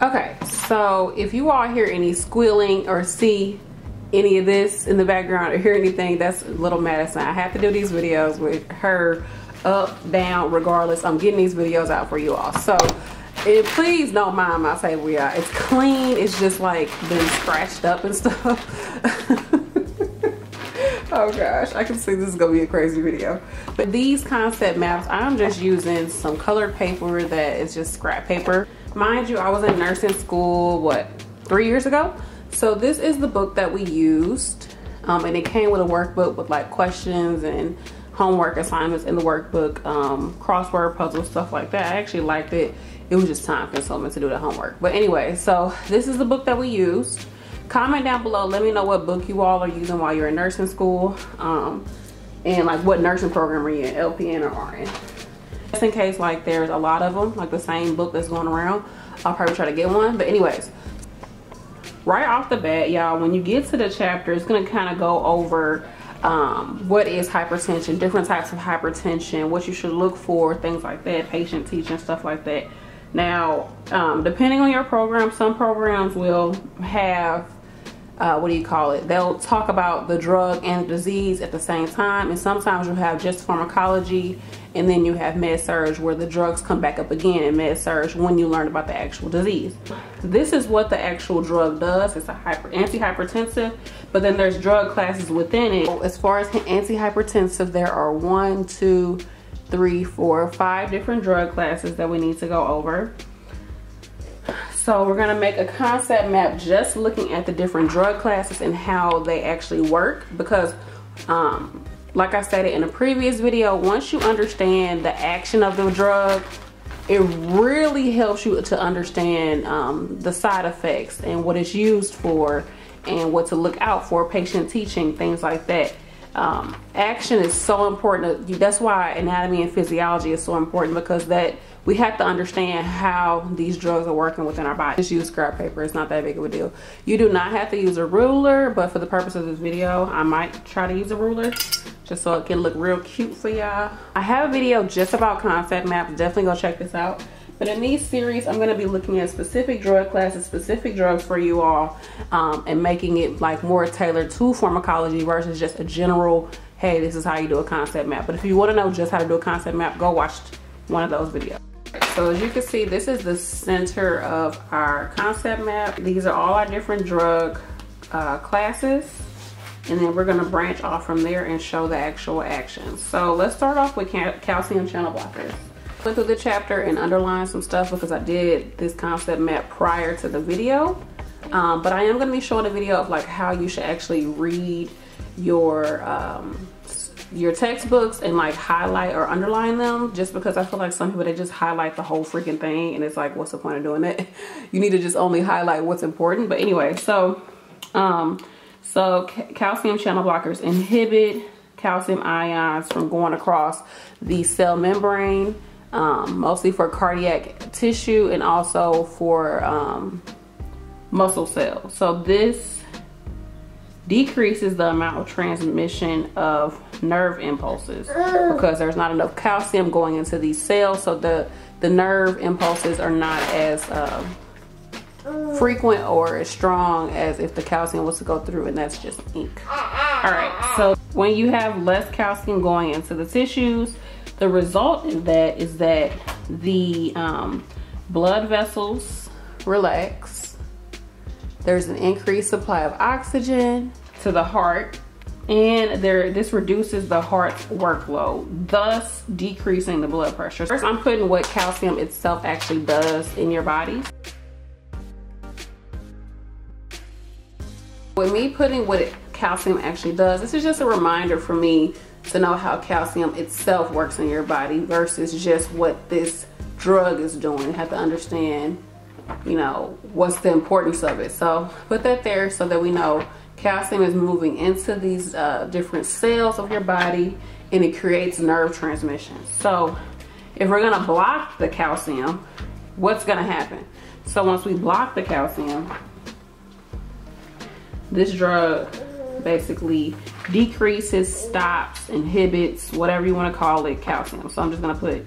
Okay, so if you all hear any squealing or see any of this in the background or hear anything, that's little Madison. I have to do these videos with her up, down, regardless. I'm getting these videos out for you all. So please don't mind my table, yeah. It's clean. It's just like been scratched up and stuff. oh gosh, I can see this is gonna be a crazy video. But these concept maps, I'm just using some colored paper that is just scrap paper. Mind you, I was in nursing school, what, three years ago? So this is the book that we used. Um, and it came with a workbook with like questions and homework assignments in the workbook, um, crossword puzzles, stuff like that. I actually liked it. It was just time consuming to do the homework. But anyway, so this is the book that we used. Comment down below, let me know what book you all are using while you're in nursing school. Um, and like what nursing program are you in, LPN or RN. Just in case like there's a lot of them, like the same book that's going around, I'll probably try to get one. But anyways, right off the bat, y'all, when you get to the chapter, it's gonna kind of go over um, what is hypertension, different types of hypertension, what you should look for, things like that, patient teaching, stuff like that. Now, um, depending on your program, some programs will have uh, what do you call it? They'll talk about the drug and the disease at the same time. And sometimes you'll have just pharmacology and then you have med surg where the drugs come back up again in med surg when you learn about the actual disease. This is what the actual drug does. It's a hyper antihypertensive, but then there's drug classes within it. As far as antihypertensive, there are one, two, three, four, five different drug classes that we need to go over. So we're gonna make a concept map just looking at the different drug classes and how they actually work because um, like I said in a previous video, once you understand the action of the drug, it really helps you to understand um, the side effects and what it's used for and what to look out for, patient teaching, things like that. Um, action is so important. That's why anatomy and physiology is so important because that we have to understand how these drugs are working within our body. Just use scrap paper. It's not that big of a deal. You do not have to use a ruler, but for the purpose of this video, I might try to use a ruler just so it can look real cute for y'all. I have a video just about concept maps. Definitely go check this out. But in these series, I'm going to be looking at specific drug classes, specific drugs for you all, um, and making it like more tailored to pharmacology versus just a general, hey, this is how you do a concept map. But if you want to know just how to do a concept map, go watch one of those videos. So as you can see, this is the center of our concept map. These are all our different drug uh, classes. And then we're gonna branch off from there and show the actual actions. So let's start off with calcium channel blockers. Went through the chapter and underlined some stuff because I did this concept map prior to the video. Um, but I am gonna be showing a video of like how you should actually read your um, your textbooks and like highlight or underline them just because I feel like some people they just highlight the whole freaking thing and it's like what's the point of doing that you need to just only highlight what's important. But anyway so um so calcium channel blockers inhibit calcium ions from going across the cell membrane um, mostly for cardiac tissue and also for um, muscle cells. So this decreases the amount of transmission of nerve impulses because there's not enough calcium going into these cells. So the the nerve impulses are not as uh, frequent or as strong as if the calcium was to go through and that's just ink. All right so when you have less calcium going into the tissues the result in that is that the um, blood vessels relax. There's an increased supply of oxygen to the heart and there this reduces the heart's workload thus decreasing the blood pressure. First i'm putting what calcium itself actually does in your body. With me putting what it, calcium actually does this is just a reminder for me to know how calcium itself works in your body versus just what this drug is doing. You have to understand you know what's the importance of it. So put that there so that we know calcium is moving into these uh, different cells of your body and it creates nerve transmission. So if we're gonna block the calcium what's gonna happen? So once we block the calcium this drug basically decreases stops inhibits whatever you want to call it calcium so i'm just gonna put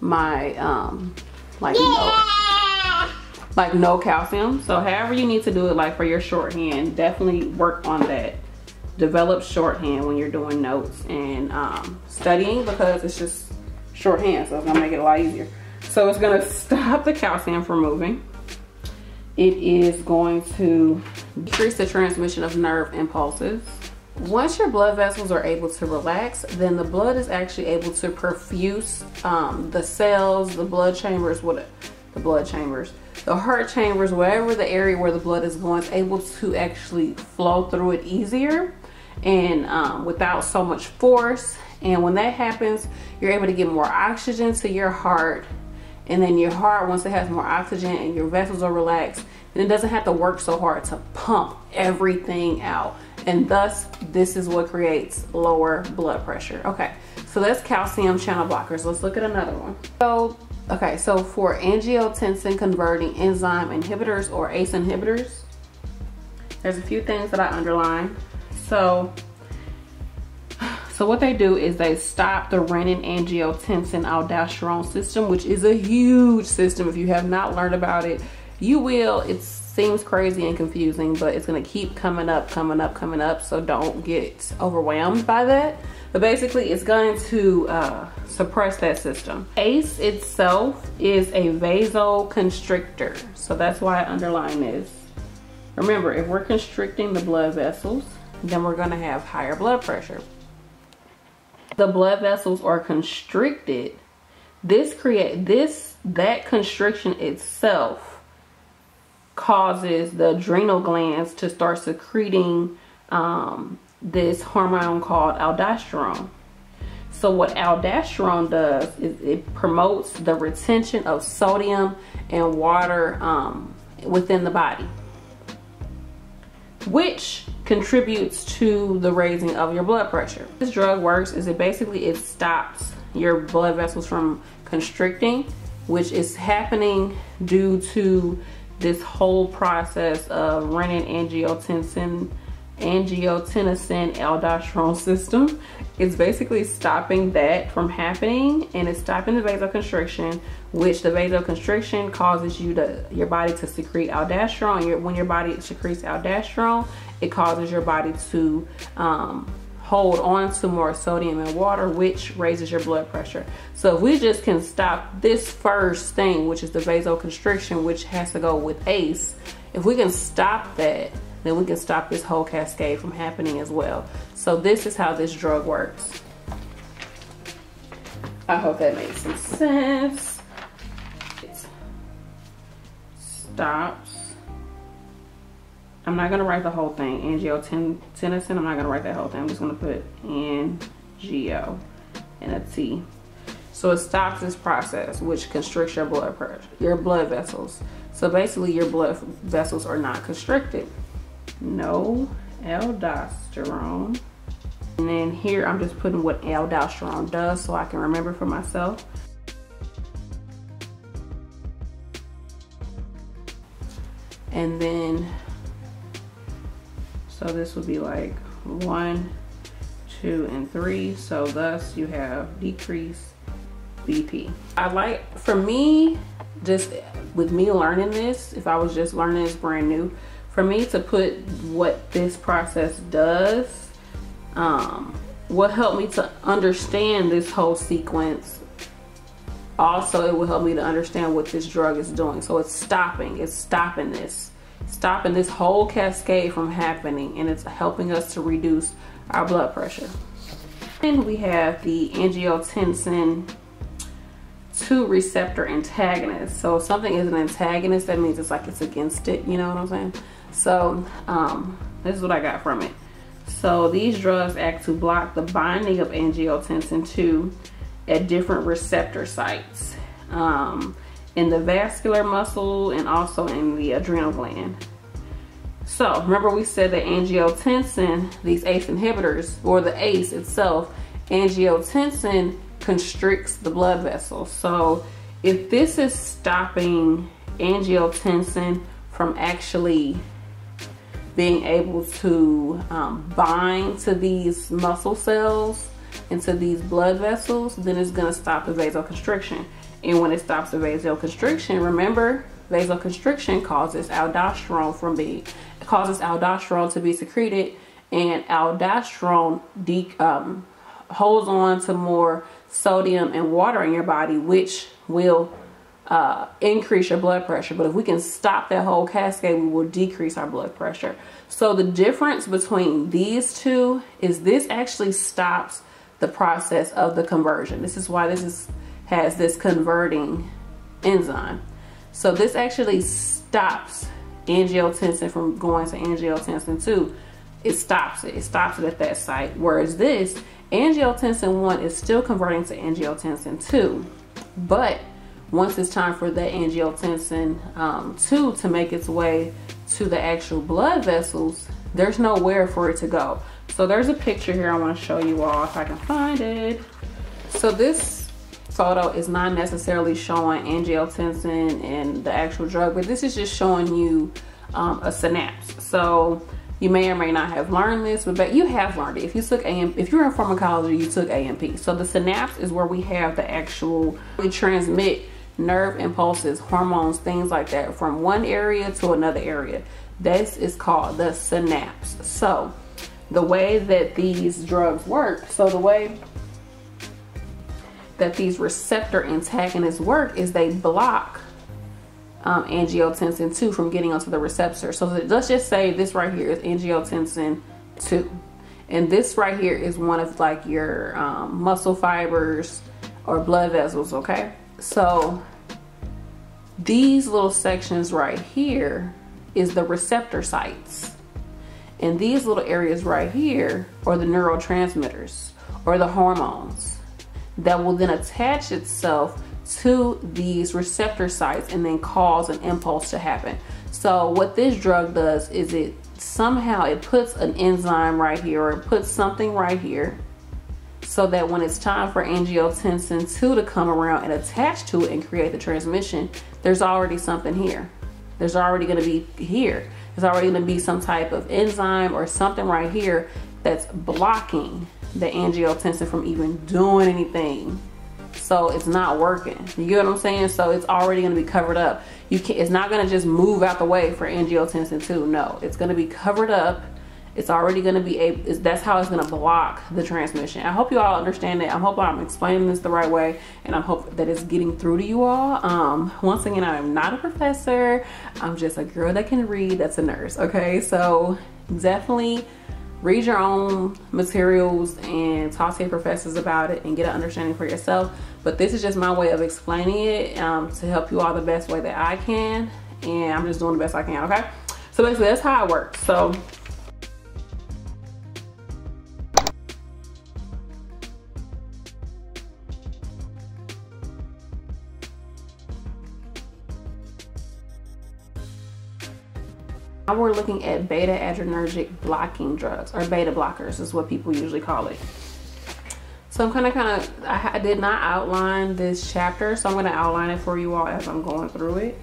my um like yeah. like no calcium. So however you need to do it, like for your shorthand, definitely work on that. Develop shorthand when you're doing notes and um, studying because it's just shorthand, so it's gonna make it a lot easier. So it's gonna stop the calcium from moving. It is going to decrease the transmission of nerve impulses. Once your blood vessels are able to relax, then the blood is actually able to perfuse um, the cells, the blood chambers, what the blood chambers, the heart chambers, wherever the area where the blood is going, is able to actually flow through it easier and um, without so much force. And when that happens, you're able to get more oxygen to your heart. And then your heart, once it has more oxygen and your vessels are relaxed, then it doesn't have to work so hard to pump everything out. And thus, this is what creates lower blood pressure. Okay, so that's calcium channel blockers. Let's look at another one. So Okay, so for angiotensin converting enzyme inhibitors or ACE inhibitors, there's a few things that I underline. So, so what they do is they stop the renin angiotensin aldosterone system, which is a huge system. If you have not learned about it, you will. It seems crazy and confusing, but it's gonna keep coming up, coming up, coming up. So don't get overwhelmed by that. But basically it's going to uh, suppress that system. ACE itself is a vasoconstrictor. So that's why I underline this. Remember, if we're constricting the blood vessels, then we're gonna have higher blood pressure. The blood vessels are constricted. This create this that constriction itself causes the adrenal glands to start secreting um, this hormone called aldosterone. So what aldosterone does is it promotes the retention of sodium and water um, within the body, which contributes to the raising of your blood pressure. This drug works is it basically it stops your blood vessels from constricting, which is happening due to this whole process of renin angiotensin angiotensin aldosterone system. It's basically stopping that from happening and it's stopping the vasoconstriction, which the vasoconstriction causes you to your body to secrete aldosterone. Your, when your body secretes aldosterone, it causes your body to um, hold on to more sodium and water, which raises your blood pressure. So if we just can stop this first thing, which is the vasoconstriction, which has to go with ACE, if we can stop that, then we can stop this whole cascade from happening as well. So this is how this drug works. I hope that makes some sense. It stops. I'm not gonna write the whole thing. Angiotensin, I'm not gonna write that whole thing. I'm just gonna put N-G-O and a T. So it stops this process, which constricts your blood pressure, your blood vessels. So basically your blood vessels are not constricted no aldosterone. And then here I'm just putting what aldosterone does so I can remember for myself. And then, so this would be like one, two, and three. So thus you have decrease BP. I like, for me, just with me learning this, if I was just learning this brand new, for me to put what this process does um, will help me to understand this whole sequence also it will help me to understand what this drug is doing so it's stopping it's stopping this stopping this whole cascade from happening and it's helping us to reduce our blood pressure. Then we have the angiotensin 2 receptor antagonist. So something is an antagonist that means it's like it's against it you know what i'm saying? So um, this is what I got from it. So these drugs act to block the binding of angiotensin 2 at different receptor sites. Um, in the vascular muscle and also in the adrenal gland. So remember we said that angiotensin, these ACE inhibitors, or the ACE itself, angiotensin constricts the blood vessels. So if this is stopping angiotensin from actually being able to um, bind to these muscle cells and to these blood vessels, then it's gonna stop the vasoconstriction. And when it stops the vasoconstriction, remember vasoconstriction causes aldosterone from being causes aldosterone to be secreted and aldosterone de- um, holds on to more sodium and water in your body which will uh, increase your blood pressure. But if we can stop that whole cascade we will decrease our blood pressure. So the difference between these two is this actually stops the process of the conversion. This is why this is has this converting enzyme so this actually stops angiotensin from going to angiotensin 2. It stops it. It stops it at that site. Whereas this, angiotensin 1 is still converting to angiotensin 2. But once it's time for the angiotensin um, 2 to make its way to the actual blood vessels, there's nowhere for it to go. So there's a picture here I want to show you all if I can find it. So this photo is not necessarily showing angiotensin and the actual drug, but this is just showing you um, a synapse. So you may or may not have learned this, but you have learned it. If you took AM, if you're in pharmacology, you took A&P. So the synapse is where we have the actual, we transmit nerve impulses, hormones, things like that from one area to another area. This is called the synapse. So the way that these drugs work, so the way that these receptor antagonists work is they block um, angiotensin 2 from getting onto the receptor. So let's just say this right here is angiotensin 2. And this right here is one of like your um, muscle fibers or blood vessels, okay? So these little sections right here is the receptor sites. And these little areas right here are the neurotransmitters or the hormones that will then attach itself to these receptor sites and then cause an impulse to happen. So what this drug does is it somehow it puts an enzyme right here or it puts something right here so that when it's time for angiotensin 2 to come around and attach to it and create the transmission, there's already something here. There's already going to be here. There's already going to be some type of enzyme or something right here that's blocking the angiotensin from even doing anything. So it's not working. You get what I'm saying? So it's already going to be covered up. You can It's not going to just move out the way for angiotensin 2. No, it's going to be covered up. It's already going to be a. That's how it's going to block the transmission. I hope you all understand it. I hope I'm explaining this the right way, and I hope that it's getting through to you all. Um, once again, I am not a professor. I'm just a girl that can read. That's a nurse. Okay, so definitely read your own materials and talk to your professors about it and get an understanding for yourself. But this is just my way of explaining it um, to help you all the best way that I can. And I'm just doing the best I can, okay? So basically that's how it works. So Now we're looking at beta adrenergic blocking drugs or beta blockers is what people usually call it. So I'm kind of kind of, I, did not outline this chapter, so I'm going to outline it for you all as I'm going through it.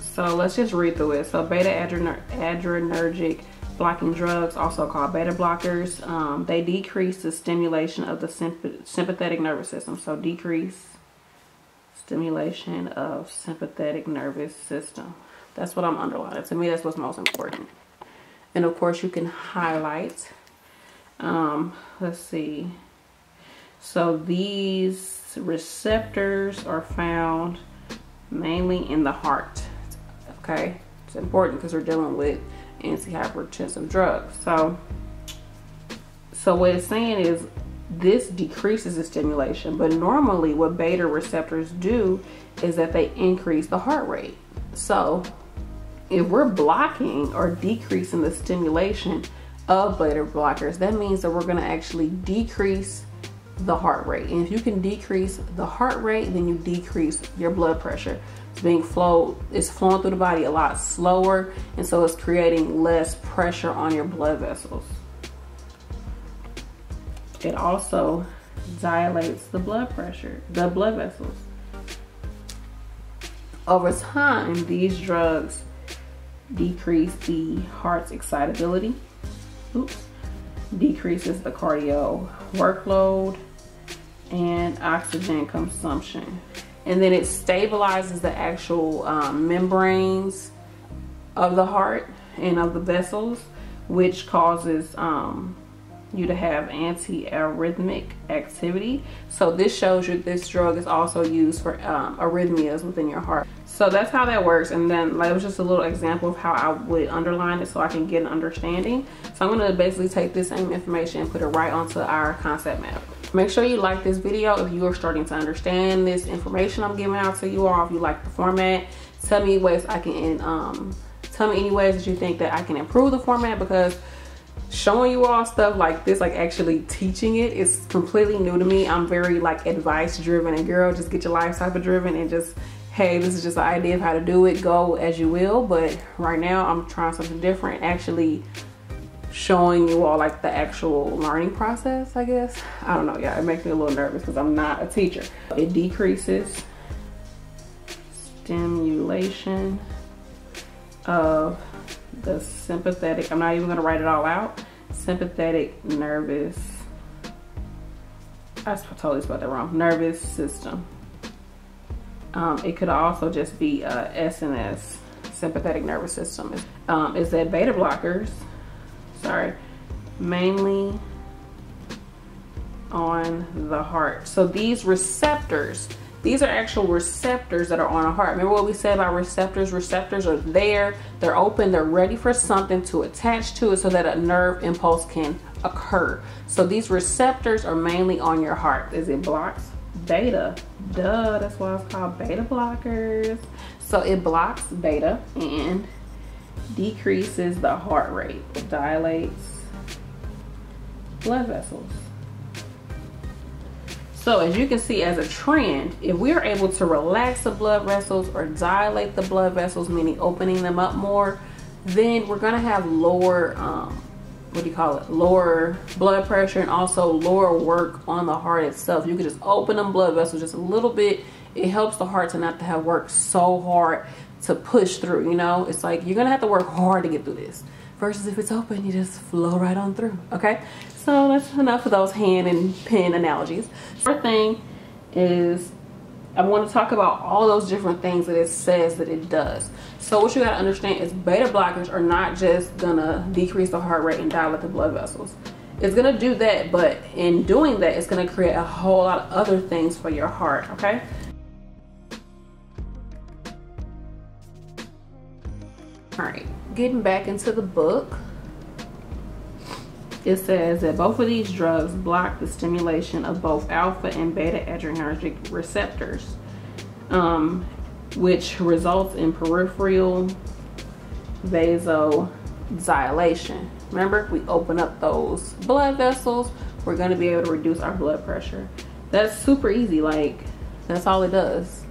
So let's just read through it. So beta adrener adrenergic blocking drugs, also called beta blockers, um, they decrease the stimulation of the symp sympathetic nervous system. So decrease stimulation of sympathetic nervous system. That's what I'm underlining. To me, that's what's most important. And of course, you can highlight. Um, let's see. So these receptors are found mainly in the heart. Okay, it's important because we're dealing with antihypertensive drugs. So, so what it's saying is this decreases the stimulation, but normally what beta receptors do is that they increase the heart rate. So if we're blocking or decreasing the stimulation of beta blockers, that means that we're gonna actually decrease the heart rate. And if you can decrease the heart rate, then you decrease your blood pressure. It's being flowed, it's flowing through the body a lot slower, and so it's creating less pressure on your blood vessels. It also dilates the blood pressure, the blood vessels. Over time, these drugs decrease the heart's excitability, oops, decreases the cardio workload and oxygen consumption. and then it stabilizes the actual um, membranes of the heart and of the vessels, which causes um, you to have anti-arrhythmic activity. So this shows you this drug is also used for um, arrhythmias within your heart. So that's how that works. And then like, it was just a little example of how I would underline it so I can get an understanding. So I'm gonna basically take this same information and put it right onto our concept map. Make sure you like this video if you are starting to understand this information I'm giving out to you all. If you like the format, tell me ways I can, um, tell me any ways that you think that I can improve the format because showing you all stuff like this like actually teaching it is completely new to me i'm very like advice driven and girl just get your life type of driven and just hey this is just an idea of how to do it. Go as you will. But right now i'm trying something different. Actually showing you all like the actual learning process i guess. I don't know yeah it makes me a little nervous because i'm not a teacher. It decreases stimulation of the sympathetic, I'm not even gonna write it all out, sympathetic nervous, I totally spelled that wrong, nervous system. Um, it could also just be uh, SNS, sympathetic nervous system. Um, is that beta blockers, sorry, mainly on the heart. So these receptors these are actual receptors that are on a heart. Remember what we said about receptors? Receptors are there, they're open, they're ready for something to attach to it so that a nerve impulse can occur. So these receptors are mainly on your heart. Is it blocks? Beta. Duh, that's why it's called beta blockers. So it blocks beta and decreases the heart rate. It dilates blood vessels. So as you can see as a trend, if we are able to relax the blood vessels or dilate the blood vessels, meaning opening them up more, then we're gonna have lower, um, what do you call it, lower blood pressure and also lower work on the heart itself. You can just open them blood vessels just a little bit. It helps the heart to not to have worked so hard to push through, you know? It's like you're gonna have to work hard to get through this versus if it's open, you just flow right on through, okay? So that's enough of those hand and pen analogies. First thing is I want to talk about all those different things that it says that it does. So what you got to understand is beta blockers are not just gonna decrease the heart rate and dilate the blood vessels. It's gonna do that, but in doing that, it's gonna create a whole lot of other things for your heart, okay? All right, getting back into the book it says that both of these drugs block the stimulation of both alpha and beta adrenergic receptors, um, which results in peripheral vasodilation. Remember, if we open up those blood vessels, we're gonna be able to reduce our blood pressure. That's super easy, like, that's all it does.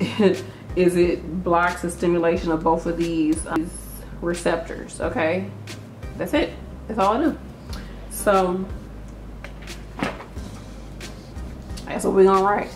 Is it blocks the stimulation of both of these, um, receptors, okay? That's it, that's all I do. So that's what we're gonna write.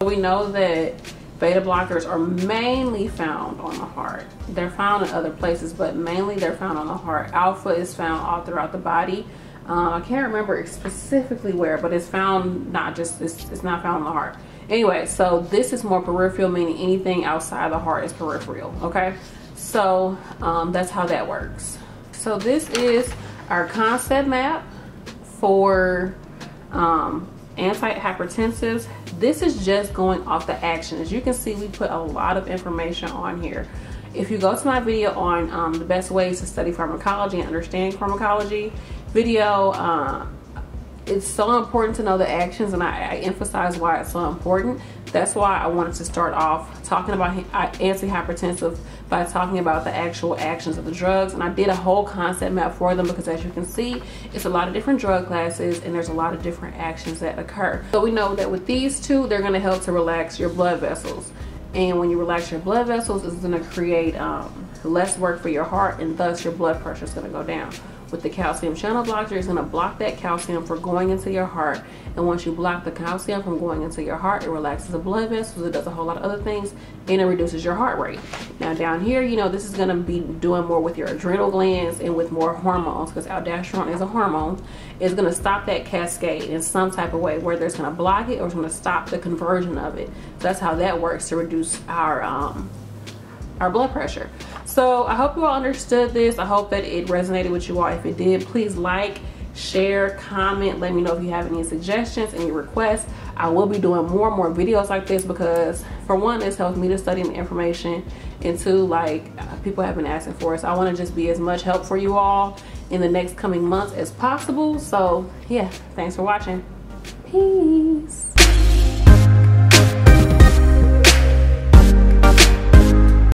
We know that beta blockers are mainly found on the heart. They're found in other places, but mainly they're found on the heart. Alpha is found all throughout the body. Uh, I can't remember specifically where, but it's found not just, it's, it's not found on the heart. Anyway, so this is more peripheral, meaning anything outside the heart is peripheral, okay? So um, that's how that works. So this is our concept map for um, antihypertensives. This is just going off the action. As you can see, we put a lot of information on here. If you go to my video on um, the best ways to study pharmacology and understand pharmacology video, uh, it's so important to know the actions and I, I, emphasize why it's so important. That's why I wanted to start off talking about antihypertensive by talking about the actual actions of the drugs. And I did a whole concept map for them because as you can see, it's a lot of different drug classes and there's a lot of different actions that occur. So we know that with these two, they're gonna help to relax your blood vessels. And when you relax your blood vessels, it's gonna create um, less work for your heart and thus your blood pressure is gonna go down. With the calcium channel blocker, it's gonna block that calcium from going into your heart. And once you block the calcium from going into your heart, it relaxes the blood vessels, it does a whole lot of other things, and it reduces your heart rate. Now down here, you know, this is gonna be doing more with your adrenal glands and with more hormones, because aldosterone is a hormone. It's gonna stop that cascade in some type of way, whether it's gonna block it or it's gonna stop the conversion of it. So that's how that works to reduce our um, our blood pressure. So I hope you all understood this. I hope that it resonated with you all. If it did, please like, share, comment. Let me know if you have any suggestions, any requests. I will be doing more and more videos like this because for one, this helps me to study the information and two, like people have been asking for it. So I want to just be as much help for you all in the next coming months as possible. So yeah, thanks for watching. Peace.